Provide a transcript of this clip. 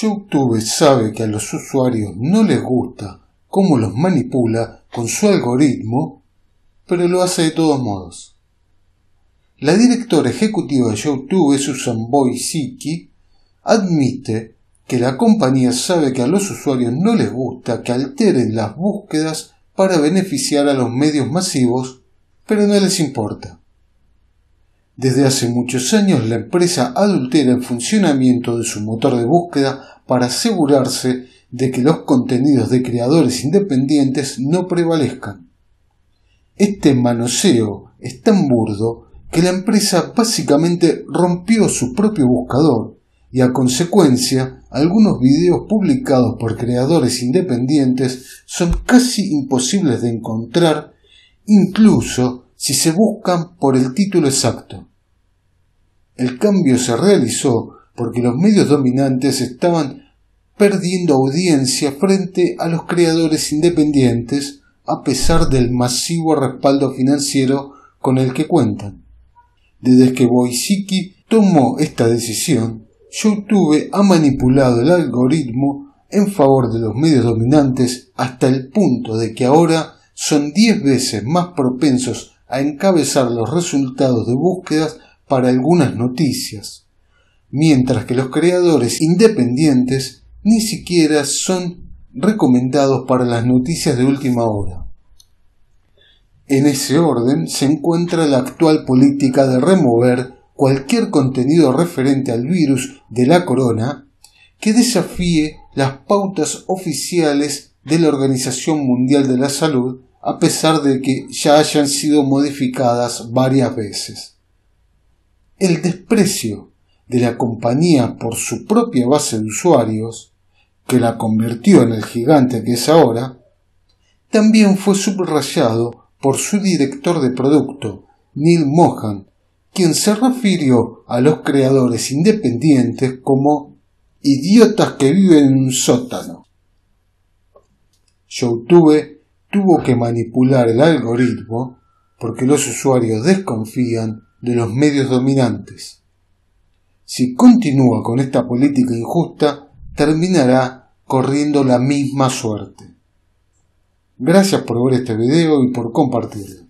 YouTube sabe que a los usuarios no les gusta cómo los manipula con su algoritmo, pero lo hace de todos modos. La directora ejecutiva de YouTube, Susan Boisiki, admite que la compañía sabe que a los usuarios no les gusta que alteren las búsquedas para beneficiar a los medios masivos, pero no les importa. Desde hace muchos años la empresa adultera el funcionamiento de su motor de búsqueda para asegurarse de que los contenidos de creadores independientes no prevalezcan. Este manoseo es tan burdo que la empresa básicamente rompió su propio buscador y a consecuencia algunos videos publicados por creadores independientes son casi imposibles de encontrar incluso si se buscan por el título exacto. El cambio se realizó porque los medios dominantes estaban perdiendo audiencia frente a los creadores independientes a pesar del masivo respaldo financiero con el que cuentan. Desde que Boisiki tomó esta decisión, YouTube ha manipulado el algoritmo en favor de los medios dominantes hasta el punto de que ahora son diez veces más propensos a encabezar los resultados de búsquedas para algunas noticias, mientras que los creadores independientes ni siquiera son recomendados para las noticias de última hora. En ese orden se encuentra la actual política de remover cualquier contenido referente al virus de la corona que desafíe las pautas oficiales de la Organización Mundial de la Salud a pesar de que ya hayan sido modificadas varias veces. El desprecio de la compañía por su propia base de usuarios, que la convirtió en el gigante que es ahora, también fue subrayado por su director de producto, Neil Mohan, quien se refirió a los creadores independientes como idiotas que viven en un sótano. YouTube tuvo que manipular el algoritmo porque los usuarios desconfían de los medios dominantes. Si continúa con esta política injusta, terminará corriendo la misma suerte. Gracias por ver este video y por compartirlo.